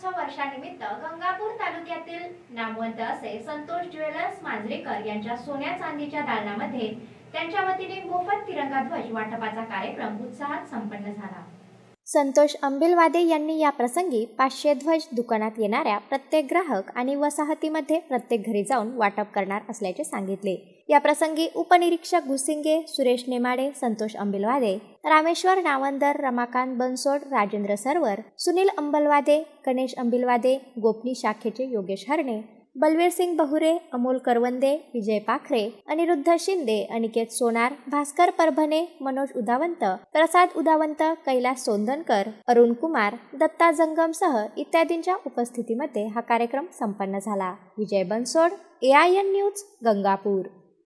गणेशोत्सव वर्षानिमित्त गंगापूर तालुक्यातील नामवंत असे संतोष ज्वेलर्स मांजरेकर यांच्या सोन्या चांदीच्या दालनामध्ये त्यांच्या वतीने मोफत तिरंगा ध्वज वाटपाचा कार्यक्रम उत्साहात संपन्न झाला. संतोष अंबिलवादे यांनी या प्रसंगी पाचशे ध्वज दुकानात येणाऱ्या प्रत्येक ग्राहक आणि वसाहतीमध्ये प्रत्येक घरी जाऊन वाटप करणार असल्याचे सांगितले. या प्रसंगी उपनिरीक्षक घुसिंगे सुरेश नेमाडे संतोष अंबिलवादे रामेश्वर नावंदर रमाकांत बनसोड राजेंद्र सरवर सुनील अंबलवादे गणेश अंबिलवादे गोपनी शाखेचे योगेश हरणे बलवीर सिंग बहुरे अमोल करवंदे विजय पाखरे अनिरुद्ध शिंदे अनिकेत सोनार भास्कर परभणे मनोज उदावंत प्रसाद उदावंत कैलास सोंदनकर अरुण कुमार दत्ता जंगमसह इत्यादींच्या उपस्थितीमध्ये हा कार्यक्रम संपन्न झाला. Vijay Bansod A I N news Gangapur.